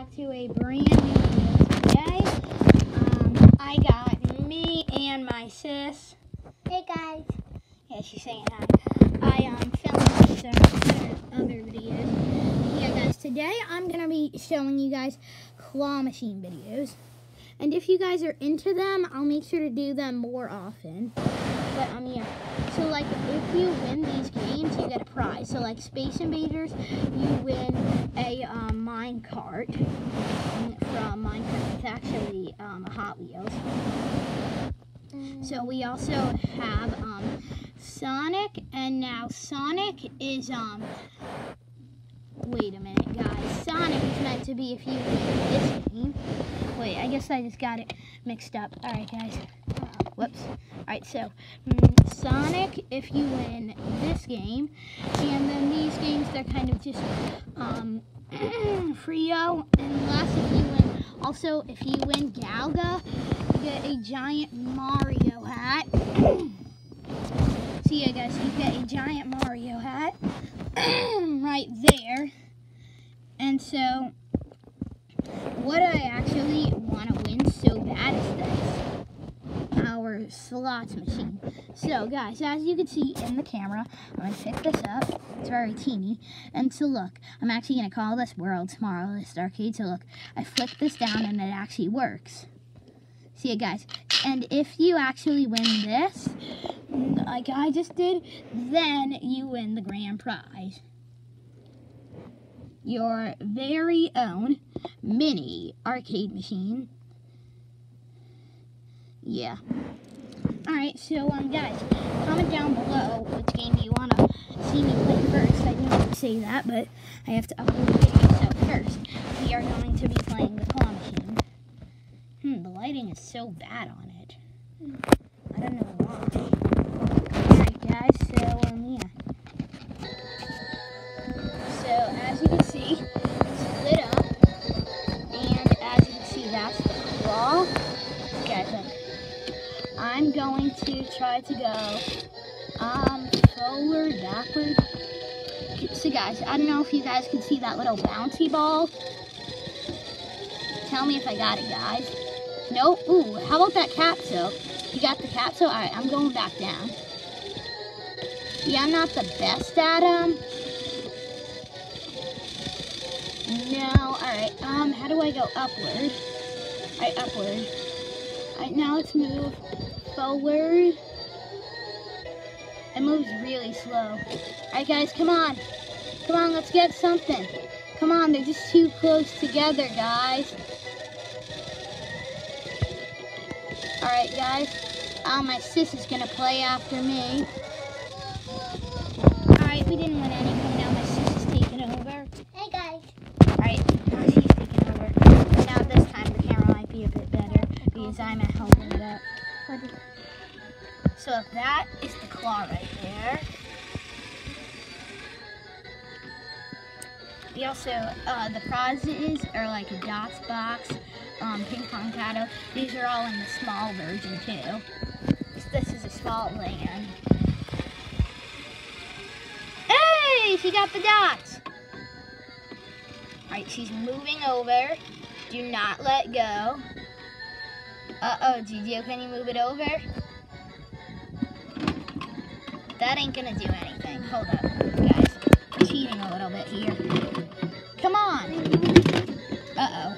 back to a brand new video today. Um, I got me and my sis. Hey guys. Yeah, she's saying hi. I um filmed some other, other videos. Yeah, guys, today I'm gonna be showing you guys claw machine videos. And if you guys are into them, I'll make sure to do them more often. But um yeah. So like if you win these games, you get a prize. So like Space Invaders, you win a um, mine cart from Minecraft. It's actually um, Hot Wheels. So we also have um, Sonic, and now Sonic is um. Wait a minute, guys. Sonic is meant to be if you win this game. Wait, I guess I just got it mixed up. All right, guys. Whoops. All right, so mm, Sonic if you win this game, and then these games they're kind of just um Frio, and last if you win. Also, if you win Galga, you get a giant Mario hat. See yeah, guys, you get a giant Mario hat right there. And so, what I actually want to win so bad is this. Our slots machine. So, guys, as you can see in the camera, I'm going to pick this up. It's very teeny. And so, look, I'm actually going to call this World's Smallest Arcade. So, look, I flick this down and it actually works. See it, guys. And if you actually win this, like I just did, then you win the grand prize. Your very own mini arcade machine. Yeah. Alright, so um guys, comment down below which game you wanna see me play first. I didn't say that, but I have to upload the video. So first, we are going to be playing the claw machine. Hmm, the lighting is so bad on it. I don't know why. Alright guys, so um yeah. To go um forward, backward. So guys, I don't know if you guys can see that little bouncy ball. Tell me if I got it, guys. Nope. Ooh, how about that capsule? You got the capsule? Alright, I'm going back down. Yeah, I'm not the best at them. No, alright. Um, how do I go upward? Alright, upward. Alright, now let's move forward. It moves really slow. Alright, guys, come on. Come on, let's get something. Come on, they're just too close together, guys. Alright, guys. oh, my sis is going to play after me. Alright, we didn't win anything. Now my sis is taking over. Hey guys. Alright, now she's taking over. Now this time the camera might be a bit better because I'm at it up. So that is the claw right there. We also, uh, the prizes are like a dots box, um, ping pong paddle. These are all in the small version too. This is a small land. Hey, she got the dots. Alright, she's moving over. Do not let go. Uh-oh, Gigi, can you move it over? That ain't gonna do anything. Hold up, guys. I'm cheating a little bit here. Come on. Uh-oh.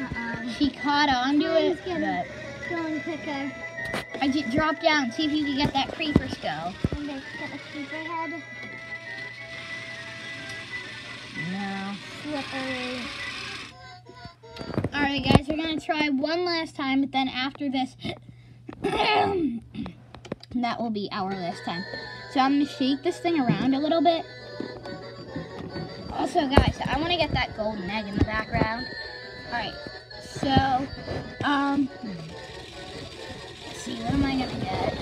Uh-oh. She caught onto it, but Going quicker. I just dropped down. See if you can get that creeper skull. Got a creeper head. No. Slippery. Alright, guys, we're gonna try one last time, but then after this, that will be our last time. So I'm gonna shake this thing around a little bit. Also, guys, I want to get that golden egg in the background. Alright, so, um, let's see, what am I gonna get?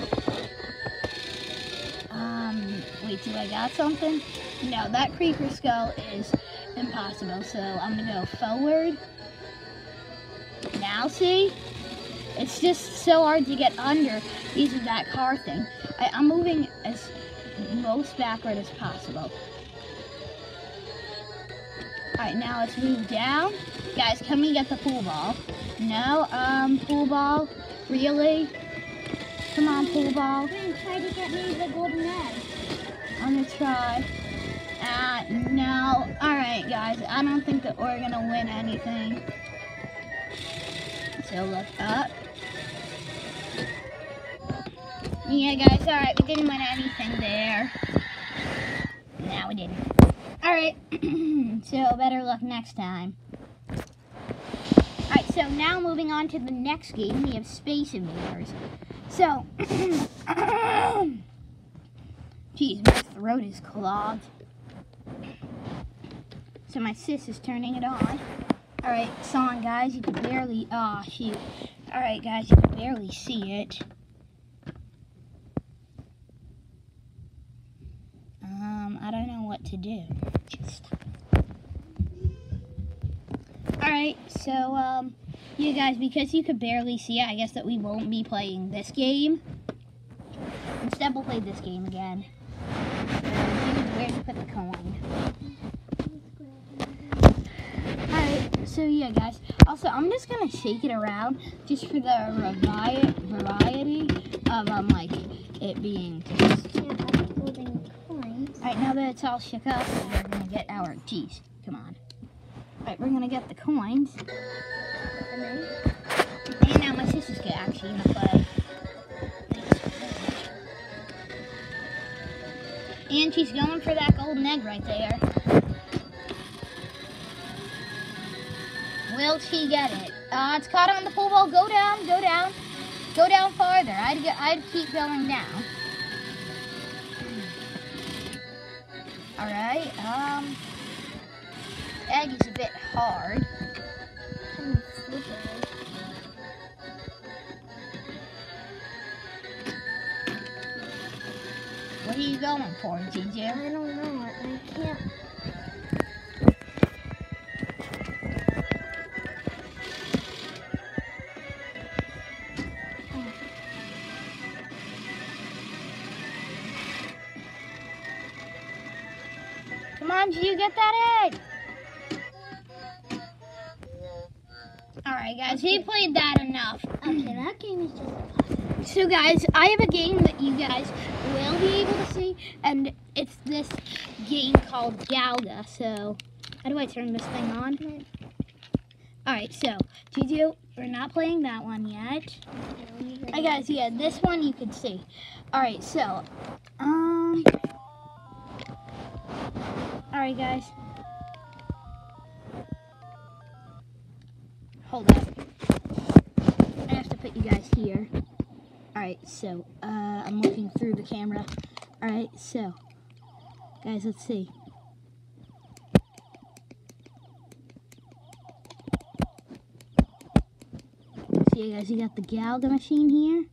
Um, wait, do I got something? No, that creeper skull is impossible, so I'm gonna go forward. Now see? It's just so hard to get under of that car thing. I, I'm moving as most backward as possible. Alright, now let's move down. Guys, can we get the pool ball? No, um, pool ball. Really? Come on, pool ball. Try to get me the golden egg. I'm gonna try. Uh, no. Alright, guys, I don't think that we're gonna win anything. So look up. Yeah, guys, alright, we didn't win anything there. No, we didn't. Alright, so better luck next time. Alright, so now moving on to the next game, we have Space Invaders. So, Jeez, my throat is clogged. So my sis is turning it on. Alright, song guys, you can barely, oh shoot. Alright guys, you can barely see it. Um, I don't know what to do. Just. Alright, so, um, you guys, because you could barely see it, I guess that we won't be playing this game. Instead, we'll play this game again. Where to put the coin? Alright, so yeah, guys. Also, I'm just gonna shake it around just for the variety of um like it being. Alright, now that it's all shook up, we're gonna get our geez. Come on. Alright, we're gonna get the coins, and now my sister's gonna actually gonna play. And she's going for that golden egg right there. Will she get it? Uh, it's caught on the pool ball. Go down, go down, go down farther. I'd, I'd keep going down. All right. Um, egg is a bit hard. What are you going for, Ginger? I don't know. I can't. All right, guys, we played that enough. Okay, that game is just. So, guys, I have a game that you guys will be able to see, and it's this game called Galga. So, how do I turn this thing on? All right, so, Juju, we're not playing that one yet. I guys, yeah, this one you can see. All right, so, um, all right, guys. Hold up. I have to put you guys here. All right, so uh, I'm looking through the camera. All right, so guys, let's see. See, guys, you got the Galga machine here.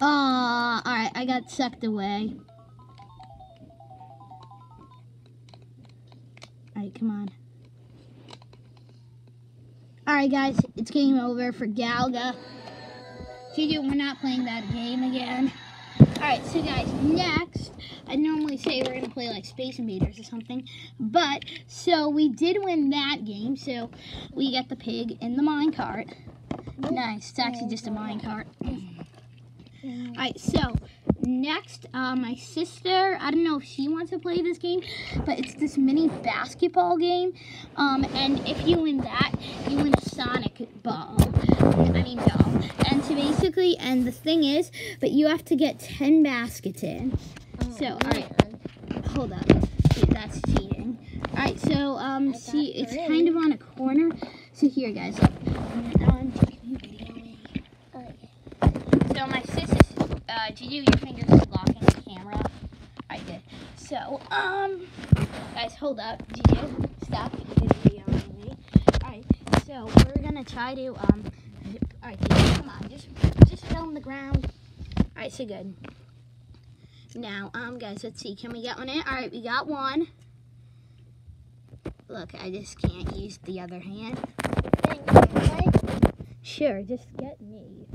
Oh, all right, I got sucked away. All right, come on. All right, guys, it's game over for Galga. Gigi, we're not playing that game again. All right, so guys, next, I normally say we're gonna play like Space Invaders or something, but so we did win that game. So we got the pig in the minecart. Nice. It's actually just a minecart. All right, so next, uh, my sister, I don't know if she wants to play this game, but it's this mini basketball game. Um, and if you win that, you win a Sonic ball. I mean doll. And to basically, and the thing is, but you have to get 10 baskets in. So, all right, hold up. See, that's cheating. All right, so, um, see, it's kind of on a corner. So here, guys, look. Now I'm taking you video. So my sis is, uh, did you, your fingers is blocking the camera? I did. So, um, guys, hold up. You stop me? Alright, so we're gonna try to, um, alright, come on, just, just film the ground. Alright, so good. Now, um, guys, let's see, can we get one in? Alright, we got one. Look, I just can't use the other hand. Sure, just get me.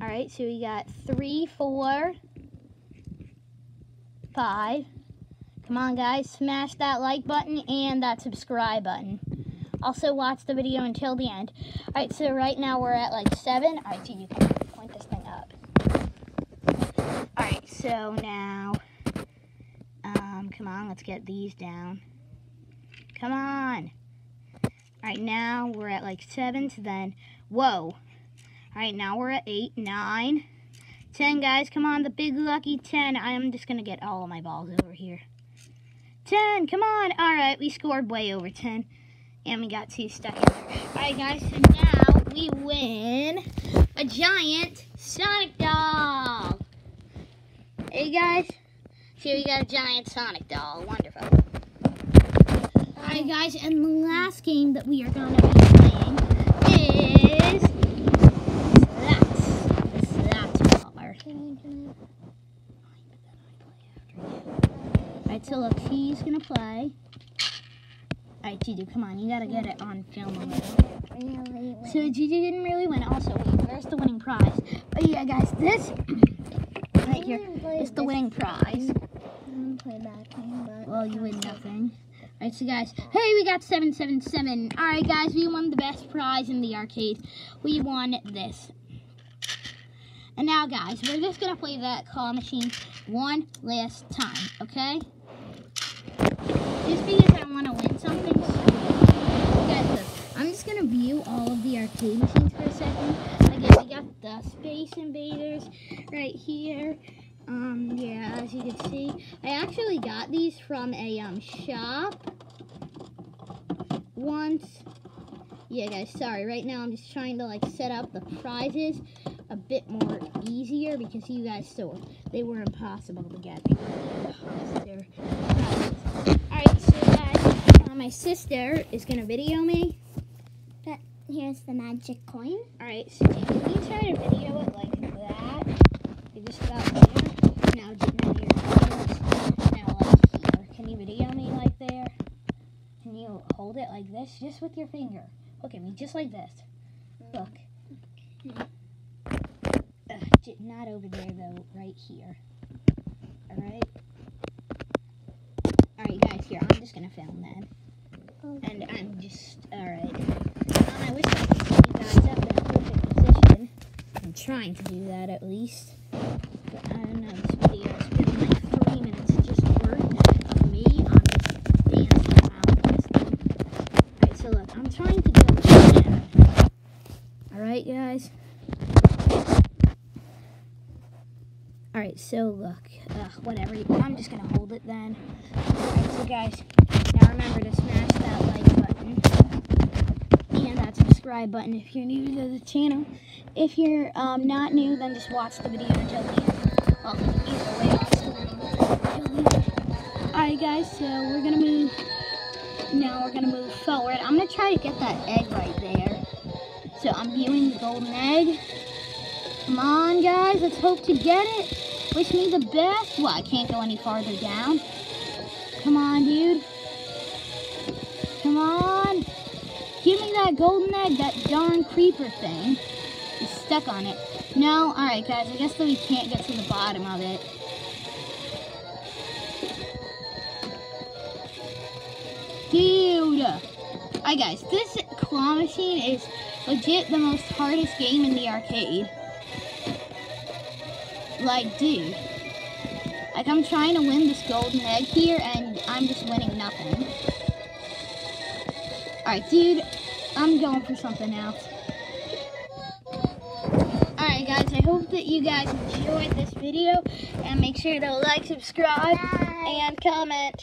All right, so we got three, four, five. Come on, guys. Smash that like button and that subscribe button. Also, watch the video until the end. All right, so right now we're at like seven. All right, you can point this thing up. All right, so now, um, come on, let's get these down. Come on. All right, now we're at like seven, so then, whoa. All right, now we're at eight, nine, ten, guys. Come on, the big lucky ten. I'm just going to get all of my balls over here. 10, come on. All right, we scored way over 10. And we got two stuck in there. All right, guys, so now we win a giant Sonic doll. Hey, guys. See, we got a giant Sonic doll. Wonderful. All right, guys, and the last game that we are going to be playing is so look, he's gonna play. Alright, Gigi, come on, you gotta get it on film? So Gigi didn't really win. Also, wait, where's the winning prize? But yeah, guys, this right here is the winning prize. Well, you win nothing. Alright, so guys, hey, we got 777. Alright, guys, we won the best prize in the arcade. We won this. And now, guys, we're just gonna play that claw machine one last time, okay? Just because I want to win something. I'm just gonna view all of the arcade machines for a second. Again, we got the Space Invaders right here. Um, yeah, as you can see, I actually got these from a um shop once. Yeah, guys, sorry. Right now, I'm just trying to like set up the prizes a bit more easier because you guys saw they were impossible to get. Alright, so guys, uh, my sister is gonna video me. But here's the magic coin. Alright, so can you try to video it like that? You're just about there. Now, now your fingers, now like here. Can you video me like there? Can you hold it like this, just with your finger? Look at me, just like this. Look. Ugh, not over there though, right here. Alright guys, here, I'm just gonna film that. And I'm just, alright. Um, I wish I could set you guys up in a perfect position. I'm trying to do that at least. But I don't know, this video has been like three minutes just worth of me on this around. Alright, so look, I'm trying to down. Alright, guys? Alright, so look, whatever. I'm just gonna hold it then. Alright, so guys, now remember to smash that like button and that subscribe button if you're new to the channel. If you're um, not new, then just watch the video until the end. Well, either way. Alright guys, so we're gonna move, now we're gonna move forward. I'm gonna try to get that egg right there. So I'm viewing the golden egg. Come on guys, let's hope to get it. Wish me the best. Well, I can't go any farther down. Come on, dude. Come on. Give me that golden egg, that darn creeper thing. Stuck on it. No? Alright, guys. I guess that we can't get to the bottom of it. Dude. Alright, guys. This claw machine is legit the most hardest game in the arcade. Like, dude. Like, I'm trying to win this golden egg here, and I'm just winning nothing. Alright, dude. I'm going for something else. Guys. I hope that you guys enjoyed this video. And make sure to like, subscribe, and comment.